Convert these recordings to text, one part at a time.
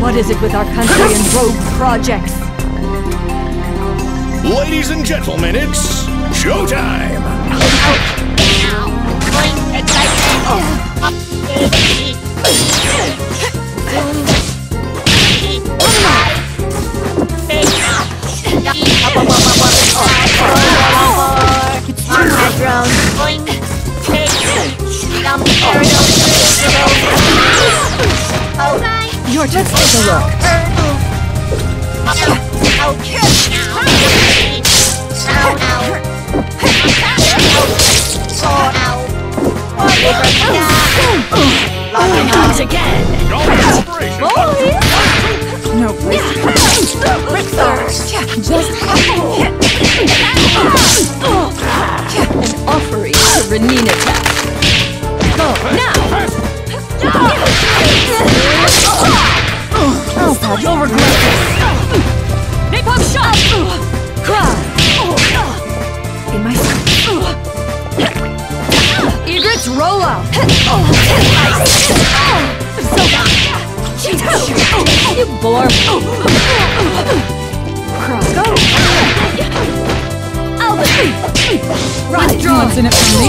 What is it with our country and rogue projects? Ladies and gentlemen, it's showtime! Your turn. Take a look. Again! Operation! No. Just you'll regret this. Napalm shot. Cry. In my Egrets roll out. So you bore me. Cross. Withdraw. What's in it for me?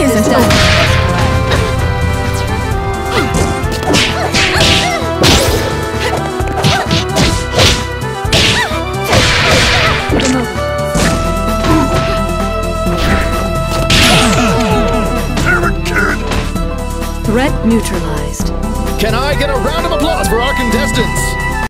isn't done. Threat neutralized. Can I get a round of applause for our contestants?